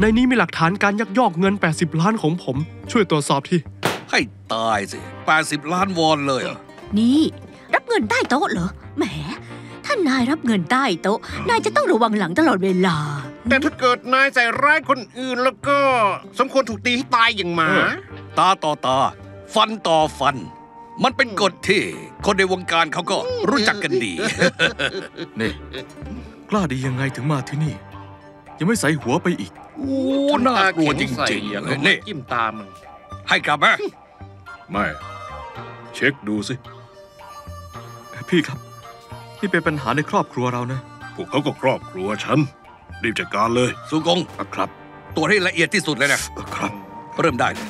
ในนี้มีหลักฐานการยักยอกเงิน 80 ล้านของผม ช่วยตรวจสอบที ให้ตายสิ 80 ล้านวอนเลยเหรอนี่ รับเงินใต้โต๊ะเหรอ แหม ถ้านายรับเงินใต้โต๊ะ นายจะต้องระวังหลังตลอดเวลา แต่ถ้าเกิดนายใส่ร้ายคนอื่นแล้วก็ สมควรถูกตีให้ตายอย่างหมา ตาต่อตา ฟันต่อฟัน มันเป็นกฎที่คนในวงการเขาก็รู้จักกันดี นี่ กล้าดียังไงถึงมาที่นี่ ยังไม่ใส่หัวไปอีก โอ้น่ากลัวจใส่ริงอย่างๆเอานี่จิ้มตามันให้กลับมาไม่ เช็คดูสิ พี่ครับ นี่เป็นปัญหาในครอบครัวเรานะ พวกเขาก็ครอบครัวฉัน รีบจัดการเลย สุกงครับตรวจให้ละเอียดที่สุดเลยนะครับ เริ่มได้เลย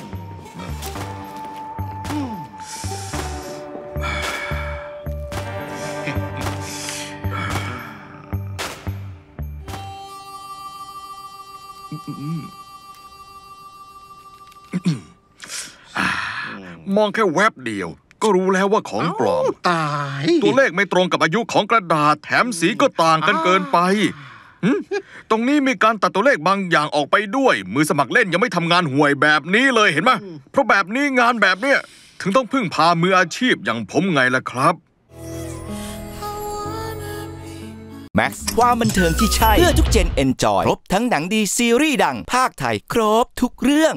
มองแค่แวบเดียว ก็รู้แล้วว่าของปลอม ตาย ตัวเลขไม่ตรงกับอายุของกระดาษ แถมสีก็ต่างกันเกินไปหึตรงนี้มีการตัดตัวเลขบางอย่างออกไปด้วย มือสมัครเล่นยังไม่ทำงานห่วยแบบนี้เลยเห็นไหมเพราะแบบนี้งานแบบเนี้ยถึงต้องพึ่งพามืออาชีพอย่างผมไงล่ะครับ แม็กซ์ความบันเทิงที่ใช่ เพื่อทุก gen enjoy ครบทั้งหนังดีซีรีส์ดัง พากย์ไทย ครบทุกเรื่อง